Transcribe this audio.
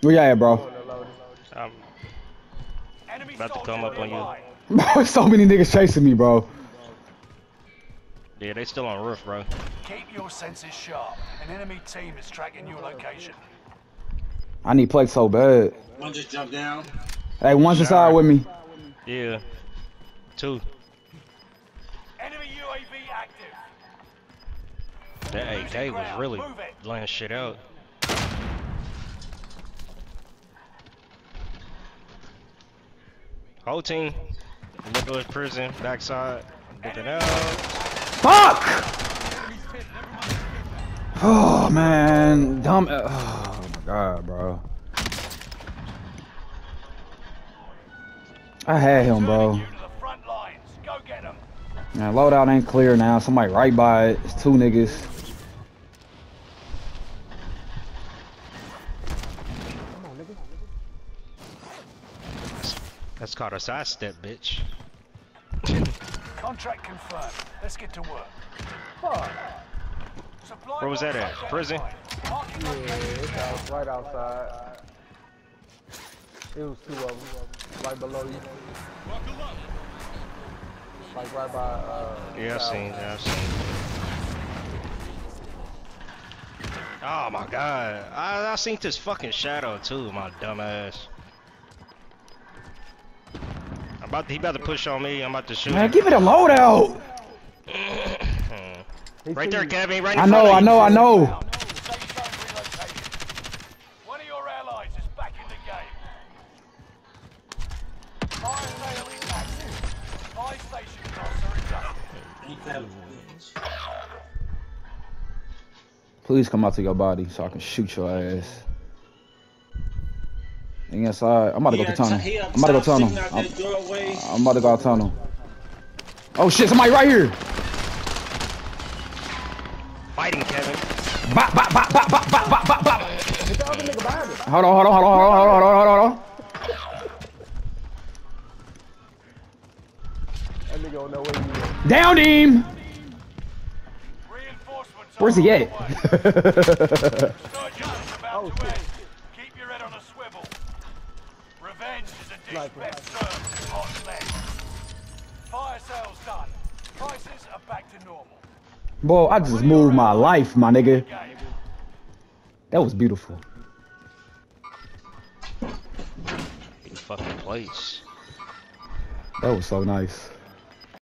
Where you at, bro? I'm About to come up on you. Bro, so many niggas chasing me, bro. yeah, they still on roof, bro. Keep your senses sharp. An enemy team is tracking your location. I need plate so bad. One just jumped down. Hey, one's inside Sorry. with me. Yeah. Two. Enemy UAV active. That Losing AK was really Move laying shit out. Whole team. Nicholas prison, backside. Looking out. Fuck! Oh man, dumb. Oh my god, bro. I had him, bro. Man, loadout ain't clear now. Somebody right by it. It's two niggas. That's called a sidestep, bitch. Contract confirmed. Let's get to work. Supply Where was that box at? Prison? Yeah, location. it's right outside. It was two of them, right below you. Like right by, uh... Yeah, I've seen, yeah, I've seen. Oh my god. I, I seen this fucking shadow too, my dumb ass. I'm about to, he about to push on me. I'm about to shoot. Man, him. give it a loadout. right there, Gabby. Right in I know, front of I know. I know. Please come out to your body so I can shoot your ass. He inside. I'm about to go to tunnel. I'm about to go tunnel. I'm, I'm about to go tunnel. Oh shit, somebody right here. Fighting, Kevin. Bop, bop, bop, bop, bop, bop, bop, bop, bop. It's the other nigga behind it. Hold on, hold on, hold on, hold on, hold on, hold on, hold on. That nigga don't know where you at. Downed him. Where's he at? the way. Surgeon is about Oh, shit. Keep your head on a swivel. Revenge is a dish best served with hot lead. Fire sales done. Prices are back to normal. Boy, I just moved my life, my nigga. That was beautiful. In fucking place. That was so nice.